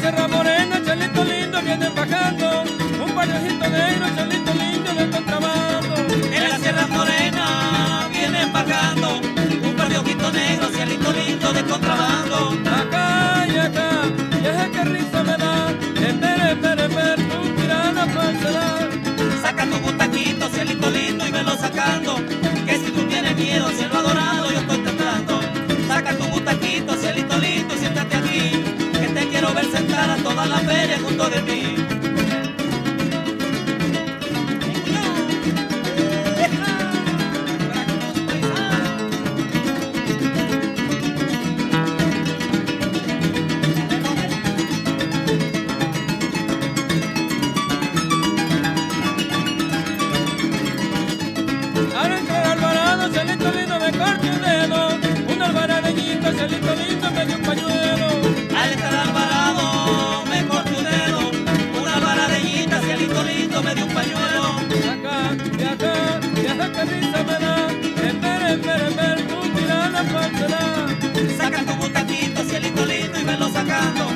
Sierra Morena, chalito lindo, vienen bajando. Un de negro, chalito lindo de contrabando. En la Sierra Morena vienen bajando. Un ojitos negros, cielito lindo de contrabando. Acá y acá, y es que risa me da. Espera, espera, espera, tu tirada falsedad. Saca tu butaquito, cielito lindo y velo sacando. Sentada toda la feria junto de mí. Ahora Alvarado, chalito Saca tu butaquito, cielito lindo y velo sacando.